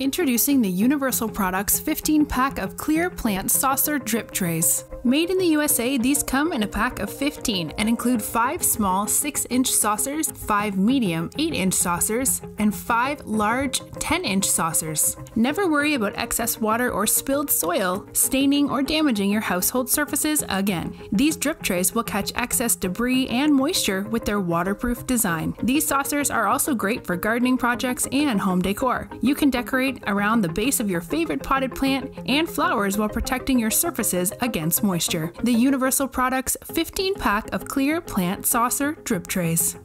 Introducing the YOUniversal Products 15 pack of clear plant saucer drip trays. Made in the USA, these come in a pack of 15 and include 5 small 6 inch saucers, 5 medium 8 inch saucers, and 5 large 10 inch saucers. Never worry about excess water or spilled soil staining or damaging your household surfaces again. These drip trays will catch excess debris and moisture with their waterproof design. These saucers are also great for gardening projects and home decor. You can decorate around the base of your favorite potted plant and flowers while protecting your surfaces against moisture. The YOUniversal Products 15 pack of clear plant saucer drip trays.